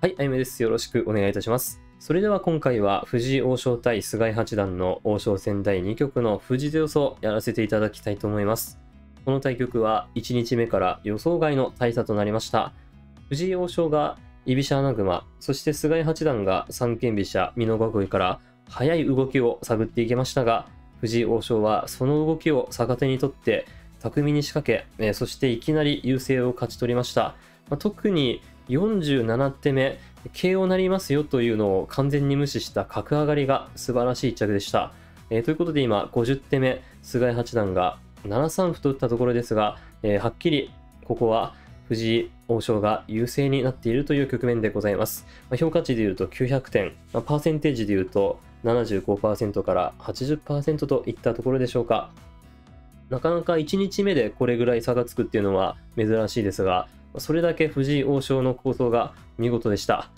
はい、あゆめです。よろしくお願いいたします。それでは今回は藤井王将対菅井八段の王将戦第2局の藤手予想をやらせていただきたいと思います。この対局は1日目から予想外の大差となりました。藤井王将が居飛車穴熊、そして菅井八段が三間飛車、美濃囲いから速い動きを探っていきましたが、藤井王将はその動きを逆手にとって巧みに仕掛け、そしていきなり優勢を勝ち取りました。まあ特に47手目、KO なりますよというのを完全に無視した角上がりが素晴らしい一着でした。えーということで今、50手目、菅井八段が7三歩と打ったところですが、えーはっきりここは藤井王将が優勢になっているという局面でございます。まあ評価値でいうと900点、まあパーセンテージでいうと75%から80%といったところでしょうか。なかなか1日目でこれぐらい差がつくっていうのは珍しいですが、それだけ藤井王将の構想が見事でした。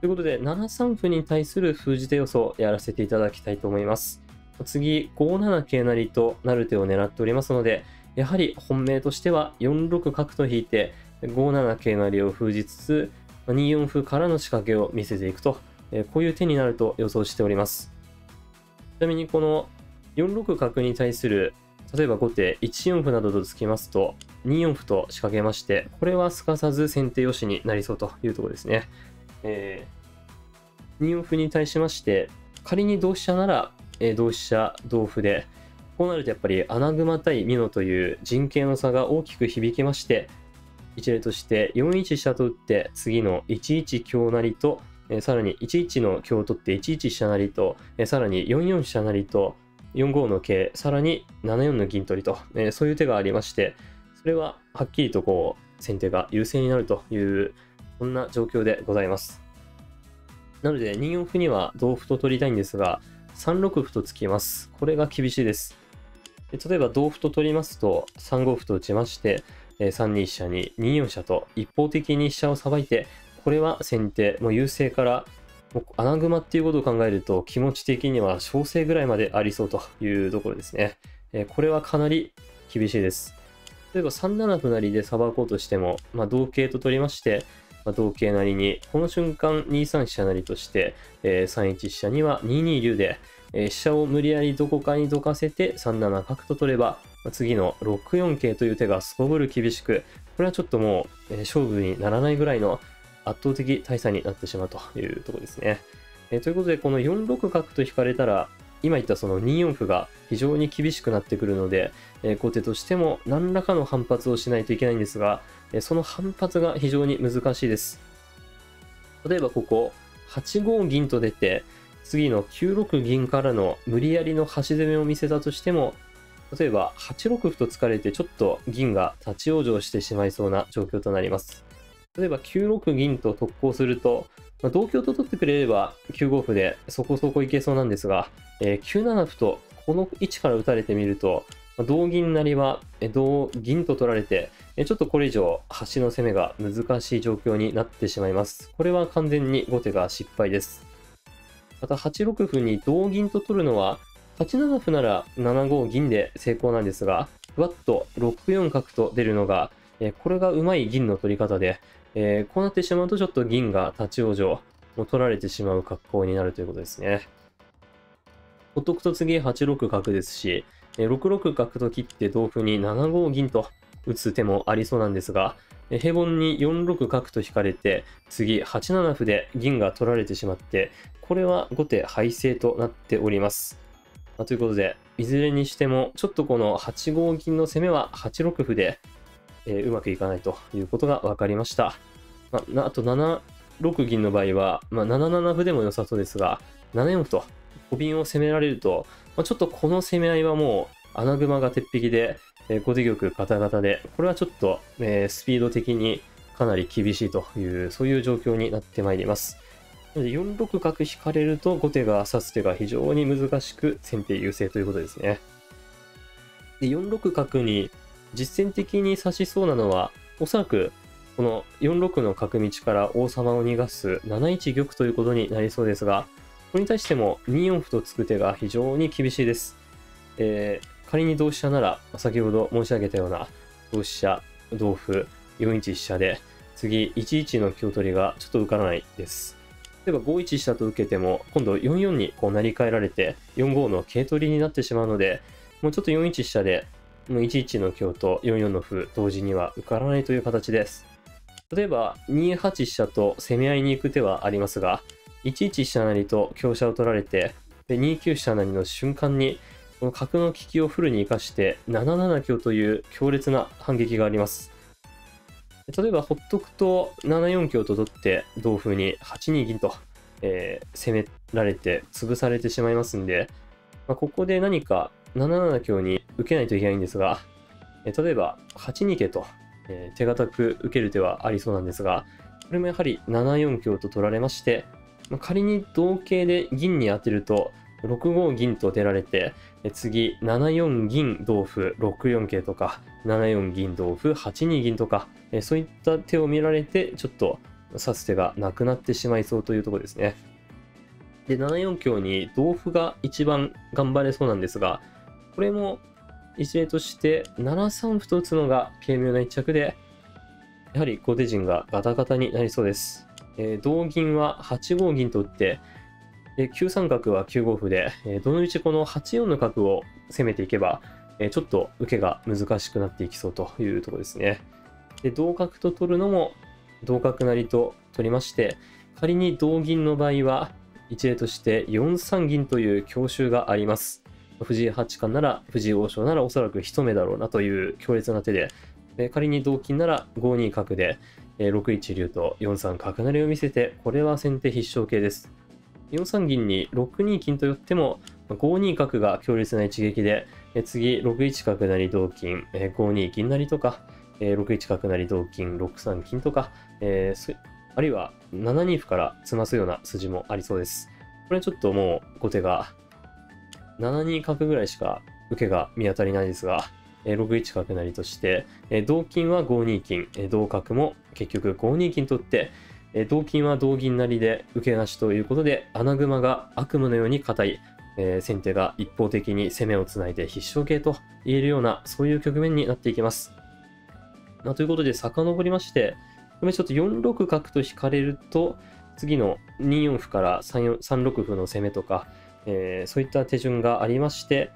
ということで、7三歩に対する封じ手予想をやらせていただきたいと思います。次、5七桂成となる手を狙っておりますので、やはり本命としては4六角と引いて、5七桂成を封じつつ、2四歩からの仕掛けを見せていくと、こういう手になると予想しております。ちなみにこの4六角に対する例えば後手1四歩などとつきますと2四歩と仕掛けましてこれはすかさず先手よしになりそうというところですね、えー、2四歩に対しまして仮に同飛車なら、えー同飛車同歩でこうなるとやっぱり穴熊対美濃という陣形の差が大きく響きまして一例として4一飛車と打って次の1一香成とえーさらに1一の香を取って1一飛車成と、えーさらに4四飛車成と4五の桂、さらに7四の銀取りと、えーそういう手がありまして、それははっきりとこう先手が優勢になるという、そんな状況でございます。なので2四歩には同歩と取りたいんですが、3六歩と突きます。これが厳しいです。で例えば同歩と取りますと、3五歩と打ちまして、3二飛車に2四飛車と一方的に飛車をさばいて、これは先手、もう優勢からもう穴熊っていうことを考えると気持ち的には小勢ぐらいまでありそうというところですね。えこれはかなり厳しいです。例えば3七歩成でさばこうとしても、まあ、同桂と取りまして、まあ、同桂成にこの瞬間2三飛車成として、えー3一飛車には2二竜で、えー飛車を無理やりどこかにどかせて3七角と取れば、まあ次の6四桂という手がすこぶる厳しくこれはちょっともう、えー勝負にならないぐらいの圧倒的大差になってしまうというところですね。えーということで、この4六角と引かれたら、今言ったその2四歩が非常に厳しくなってくるので、えー後手としても何らかの反発をしないといけないんですが、えーその反発が非常に難しいです。例えばここ、8五銀と出て、次の9六銀からの無理やりの端攻めを見せたとしても、例えば8六歩と突かれてちょっと銀が立ち往生してしまいそうな状況となります。例えば9六銀と特攻すると、まあ、同香と取ってくれれば9五歩でそこそこいけそうなんですが、えー9七歩とこの位置から打たれてみると、まあ同銀なりは同銀と取られて、ちょっとこれ以上端の攻めが難しい状況になってしまいます。これは完全に後手が失敗です。また8六歩に同銀と取るのは8七歩なら7五銀で成功なんですが、ふわっと6四角と出るのが、これがうまい銀の取り方で、えーこうなってしまうとちょっと銀が立ち往生も取られてしまう格好になるということですね。ほっとくと次8六角ですし、えー6六角と切って同歩に7五銀と打つ手もありそうなんですが、えー平凡に4六角と引かれて、次8七歩で銀が取られてしまって、これは後手敗勢となっております。まということで、いずれにしても、ちょっとこの8五銀の攻めは8六歩で、えーうまくいかないということが分かりました。まああと7六銀の場合は、まあ、7七歩でも良さそうですが、7四歩と小瓶を攻められると、まあ、ちょっとこの攻め合いはもう穴熊が鉄壁で、えー後手玉ガタガタで、これはちょっと、えースピード的にかなり厳しいという、そういう状況になってまいります。ので4六角引かれると後手が指す手が非常に難しく先手優勢ということですね。で4六角に実戦的に指しそうなのはおそらくこの4六の角道から王様を逃がす7一玉ということになりそうですがこれに対しても2四歩と突く手が非常に厳しいです。えー仮に同飛車なら先ほど申し上げたような同飛車同歩4一飛車で次、11の香取りがちょっと受からないです。例えば51下と受けても、今度44にこう成り替えられて、45の桂取りになってしまうので、もうちょっと41下で、もう11の香と44の歩同時には受からないという形です。例えば、28飛車と攻め合いに行く手はありますが、11飛車成と香車を取られて、で29飛車成の瞬間に、この角の利きをフルに生かして、7七香という強烈な反撃があります。例えば、ほっとくと7四香と取って、同歩に8二銀と、えー攻められて、潰されてしまいますんで、まあ、ここで何か7七香に受けないといけないんですが、え例えば8二桂と、え手堅く受ける手はありそうなんですが、これもやはり7四香と取られまして、ま仮に同桂で銀に当てると、6五銀と出られて、次、7四銀同歩、6四桂とか、7四銀同歩、8二銀とか、そういった手を見られて、ちょっと指す手がなくなってしまいそうというところですね。で、7四香に同歩が一番頑張れそうなんですが、これも一例として7三歩と打つのが軽妙な一着で、やはり後手陣がガタガタになりそうです。えー同銀は8五銀と打って、で9三角は9五歩で、えーどのみちこの8四の角を攻めていけば、えーちょっと受けが難しくなっていきそうというところですね。で同角と取るのも同角成と取りまして、仮に同銀の場合は、一例として4三銀という強襲があります。藤井八冠なら、藤井王将ならおそらく一目だろうなという強烈な手で、で仮に同金なら5二角で、え6一竜と4三角成を見せて、これは先手必勝形です。4三銀に6二金と寄っても、5二角が強烈な一撃で、次、6一角成同金、え5二銀成とか、え6一角成同金、6三金とか、えーあるいは7二歩から詰ますような筋もありそうです。これちょっともう後手が7二角ぐらいしか受けが見当たりないですが、えー6一角成として、同金は5二金、同角も結局5二金取って、同金は同銀成で受けなしということで、穴熊が悪夢のように硬い、えー先手が一方的に攻めをつないで必勝形と言えるような、そういう局面になっていきます。まあ、ということで、遡りまして、これちょっと4六角と引かれると、次の2四歩から3四3六歩の攻めとか、えーそういった手順がありまして、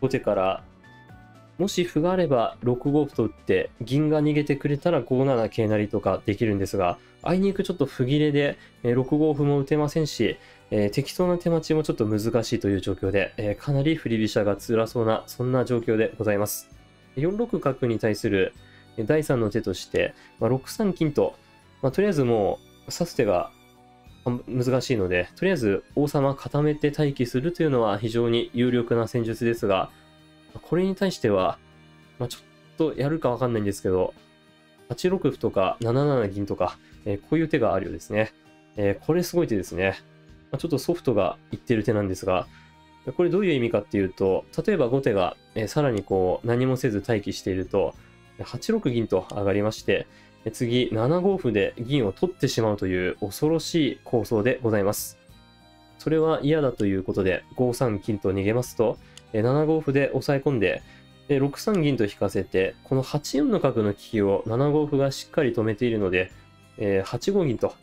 後手から、もし歩があれば6五歩と打って、銀が逃げてくれたら5七桂成とかできるんですが、あいにくちょっと歩切れで、え6五歩も打てませんし、えー適当な手待ちもちょっと難しいという状況で、えーかなり振り飛車が辛そうな、そんな状況でございます。4六角に対する第3の手として、まあ、6三金と、まあ、とりあえずもう指す手が難しいので、とりあえず王様固めて待機するというのは非常に有力な戦術ですが、これに対しては、まあ、ちょっとやるかわかんないんですけど、8六歩とか7七銀とか、えーこういう手があるようですね。えーこれすごい手ですね。まあ、ちょっとソフトが言ってる手なんですが、これどういう意味かっていうと、例えば後手が、えーさらにこう何もせず待機していると、8六銀と上がりまして、次7五歩で銀を取ってしまうという恐ろしい構想でございます。それは嫌だということで5三金と逃げますと、7五歩で押さえ込んで、6三銀と引かせて、この8四の角の利きを7五歩がしっかり止めているので、8五銀と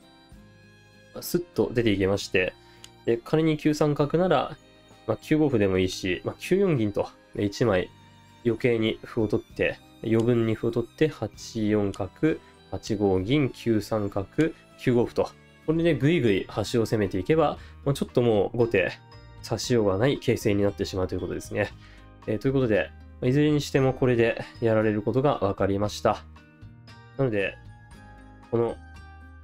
スッと出ていけまして、仮に9三角なら、まあ、9五歩でもいいし、まあ、9四銀と1枚余計に歩を取って、余分に歩を取って8四角、8五銀、9三角、9五歩と、これでぐいぐい端を攻めていけば、ちょっともう後手、指しようがない形勢になってしまうということですね。えーということで、いずれにしてもこれでやられることが分かりました。なので、この、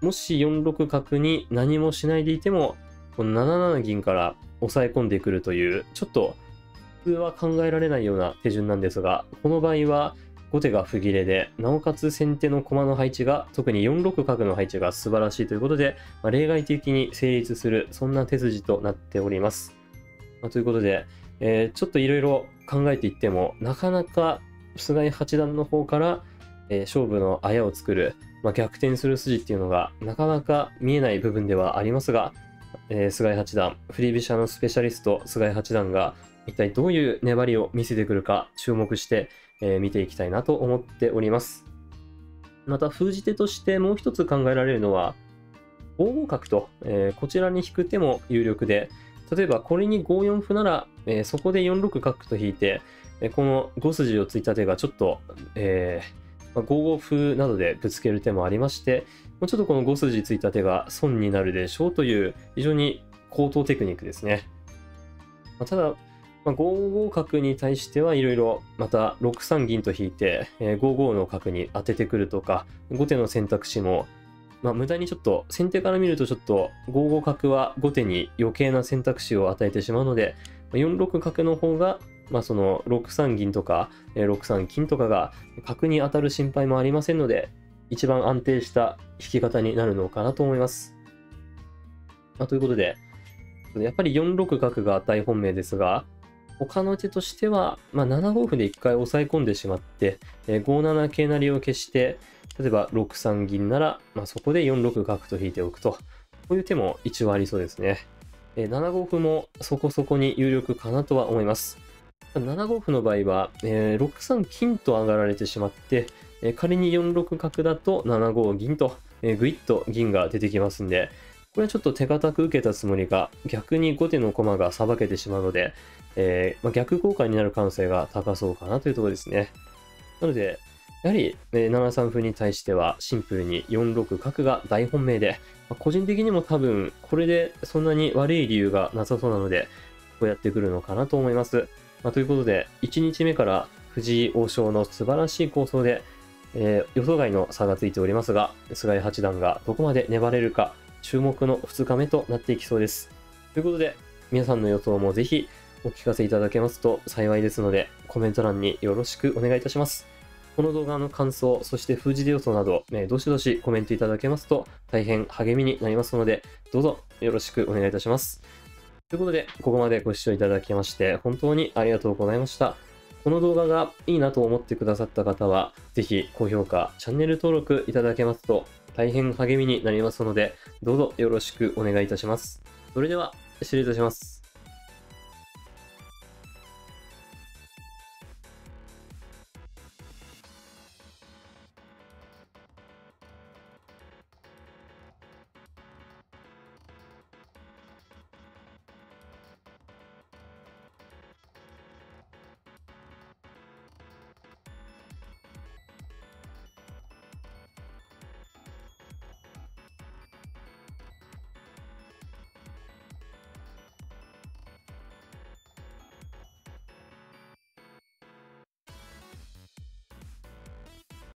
もし4六角に何もしないでいても、この7七銀から抑え込んでくるという、ちょっと普通は考えられないような手順なんですが、この場合は後手が歩切れで、なおかつ先手の駒の配置が、特に4六角の配置が素晴らしいということで、まあ例外的に成立する、そんな手筋となっております。まあということで、えーちょっといろいろ考えていっても、なかなか菅井八段の方から、えー勝負のあやを作る、まあ、逆転する筋っていうのがなかなか見えない部分ではありますが、えー菅井八段、振り飛車のスペシャリスト菅井八段が一体どういう粘りを見せてくるか注目して、えー見ていきたいなと思っております。また封じ手としてもう一つ考えられるのは5五角と、えー、こちらに引く手も有力で例えばこれに5四歩なら、えー、そこで4六角と引いて、えこの5筋をついた手がちょっと、えー、まあ、5五歩などでぶつける手もありましてもうちょっとこの5筋ついた手が損になるでしょうという非常に高等テクニックですね。まあ、ただ、まあ、5五角に対してはいろいろまた6三銀と引いて、えー、5五の角に当ててくるとか後手の選択肢もまあ、無駄にちょっと先手から見るとちょっと5五角は後手に余計な選択肢を与えてしまうので4六角の方が、まあ、その6三銀とか6三金とかが角に当たる心配もありませんので一番安定した引き方になるのかなと思います。まあ、ということでやっぱり4六角が大本命ですが他の手としては、まあ、7五歩で1回押さえ込んでしまって、え5七桂成を消して、例えば6三銀なら、まあ、そこで4六角と引いておくと、こういう手も一応ありそうですね。え7五歩もそこそこに有力かなとは思います。7五歩の場合は、えー、6三金と上がられてしまって、えー、仮に4六角だと7五銀と、えー、ぐいっと銀が出てきますんで、これはちょっと手堅く受けたつもりが逆に後手の駒がさばけてしまうので、えーまあ、逆効果になる可能性が高そうかなというところですね。なので、やはり、えー、7三歩に対してはシンプルに4六角が大本命で、まあ、個人的にも多分これでそんなに悪い理由がなさそうなので、こうやってくるのかなと思います。まあ、ということで、1日目から藤井王将の素晴らしい構想で、えー、予想外の差がついておりますが、菅井八段がどこまで粘れるか、注目の2日目となっていきそうです。ということで、皆さんの予想もぜひお聞かせいただけますと幸いですので、コメント欄によろしくお願いいたします。この動画の感想、そして封じ手予想など、ね、どしどしコメントいただけますと大変励みになりますので、どうぞよろしくお願いいたします。ということで、ここまでご視聴いただきまして本当にありがとうございました。この動画がいいなと思ってくださった方は、ぜひ高評価、チャンネル登録いただけますと大変励みになりますので、どうぞよろしくお願いいたします。それでは、失礼いたします。